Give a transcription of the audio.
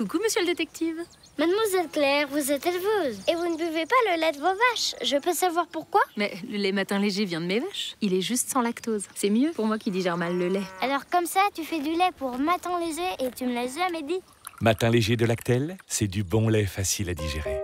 Coucou, monsieur le détective. Mademoiselle Claire, vous êtes éleveuse et vous ne buvez pas le lait de vos vaches. Je peux savoir pourquoi Mais le lait matin léger vient de mes vaches. Il est juste sans lactose. C'est mieux pour moi qui digère mal le lait. Alors comme ça, tu fais du lait pour matin léger et tu me l'as jamais dit. Matin léger de Lactel, c'est du bon lait facile à digérer.